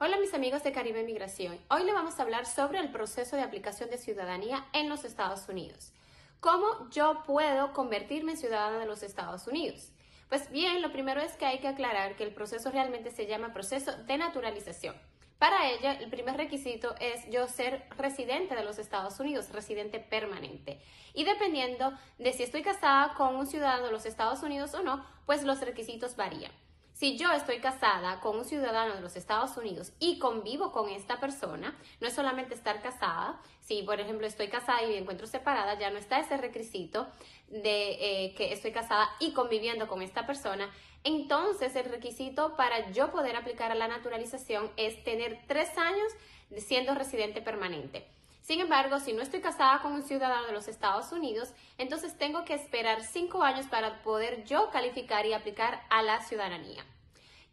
Hola mis amigos de Caribe Migración. Hoy le vamos a hablar sobre el proceso de aplicación de ciudadanía en los Estados Unidos. ¿Cómo yo puedo convertirme en ciudadana de los Estados Unidos? Pues bien, lo primero es que hay que aclarar que el proceso realmente se llama proceso de naturalización. Para ella, el primer requisito es yo ser residente de los Estados Unidos, residente permanente. Y dependiendo de si estoy casada con un ciudadano de los Estados Unidos o no, pues los requisitos varían. Si yo estoy casada con un ciudadano de los Estados Unidos y convivo con esta persona, no es solamente estar casada, si por ejemplo estoy casada y me encuentro separada, ya no está ese requisito de eh, que estoy casada y conviviendo con esta persona, entonces el requisito para yo poder aplicar a la naturalización es tener tres años siendo residente permanente. Sin embargo, si no estoy casada con un ciudadano de los Estados Unidos, entonces tengo que esperar cinco años para poder yo calificar y aplicar a la ciudadanía.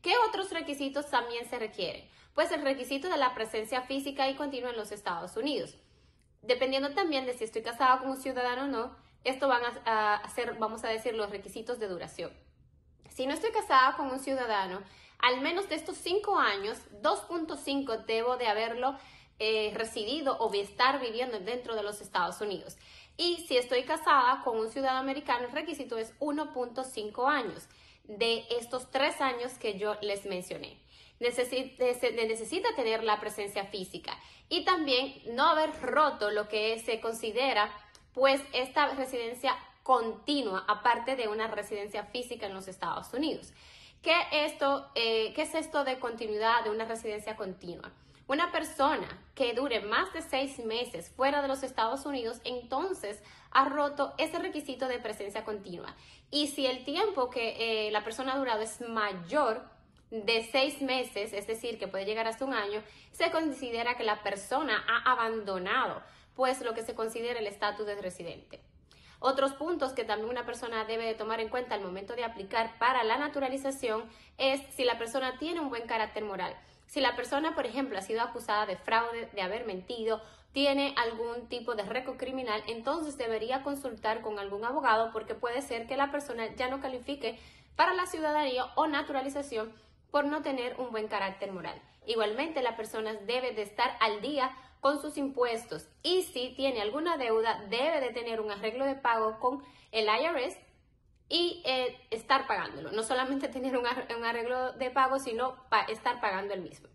¿Qué otros requisitos también se requieren? Pues el requisito de la presencia física y continua en los Estados Unidos. Dependiendo también de si estoy casada con un ciudadano o no, esto van a, ser, vamos a decir, los requisitos de duración. Si no estoy casada con un ciudadano, al menos de estos cinco años, 2.5 debo de haberlo eh, residido o estar viviendo dentro de los Estados Unidos. Y si estoy casada con un ciudadano americano, el requisito es 1.5 años de estos tres años que yo les mencioné. necesita tener la presencia física y también no haber roto lo que se considera pues esta residencia continua, aparte de una residencia física en los Estados Unidos. ¿Qué, esto, eh, ¿Qué es esto de continuidad de una residencia continua? Una persona que dure más de seis meses fuera de los Estados Unidos, entonces ha roto ese requisito de presencia continua. Y si el tiempo que eh, la persona ha durado es mayor de seis meses, es decir, que puede llegar hasta un año, se considera que la persona ha abandonado, pues lo que se considera el estatus de residente. Otros puntos que también una persona debe de tomar en cuenta al momento de aplicar para la naturalización es si la persona tiene un buen carácter moral. Si la persona, por ejemplo, ha sido acusada de fraude, de haber mentido, tiene algún tipo de récord criminal, entonces debería consultar con algún abogado porque puede ser que la persona ya no califique para la ciudadanía o naturalización por no tener un buen carácter moral. Igualmente, la persona debe de estar al día con sus impuestos y si tiene alguna deuda, debe de tener un arreglo de pago con el IRS y eh, estar pagándolo. No solamente tener un, arreglo de pago, sino estar pagando el mismo.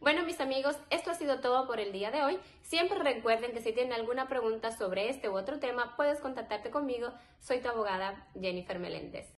Bueno, mis amigos, esto ha sido todo por el día de hoy. Siempre recuerden que si tienen alguna pregunta sobre este u otro tema, puedes contactarte conmigo. Soy tu abogada, Jennifer Meléndez.